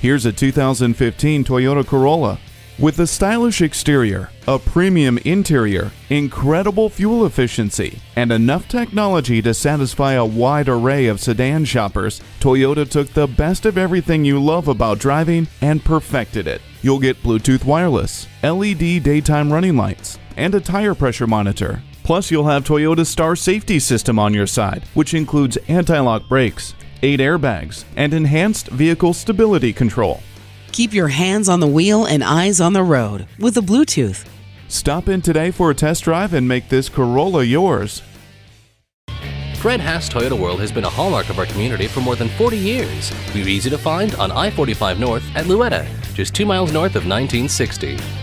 Here's a 2015 Toyota Corolla. With a stylish exterior, a premium interior, incredible fuel efficiency, and enough technology to satisfy a wide array of sedan shoppers, Toyota took the best of everything you love about driving and perfected it. You'll get Bluetooth wireless, LED daytime running lights, and a tire pressure monitor. Plus, you'll have Toyota's Star Safety System on your side, which includes anti lock brakes, 8 airbags, and enhanced vehicle stability control. Keep your hands on the wheel and eyes on the road with the Bluetooth. Stop in today for a test drive and make this Corolla yours. Fred Haas Toyota World has been a hallmark of our community for more than 40 years. We're easy to find on I 45 North at Louetta, just two miles north of 1960.